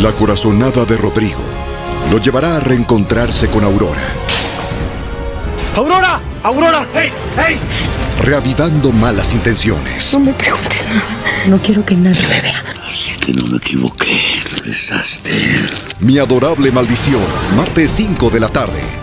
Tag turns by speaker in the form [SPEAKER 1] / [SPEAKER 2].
[SPEAKER 1] La corazonada de Rodrigo lo llevará a reencontrarse con Aurora.
[SPEAKER 2] ¡Aurora! ¡Aurora! ¡Hey! ¡Hey!
[SPEAKER 1] Reavivando malas intenciones.
[SPEAKER 3] No me preguntes nada. No quiero que nadie me vea.
[SPEAKER 4] Así que no me equivoqué. Rezaste.
[SPEAKER 1] Mi adorable maldición. Martes 5 de la tarde.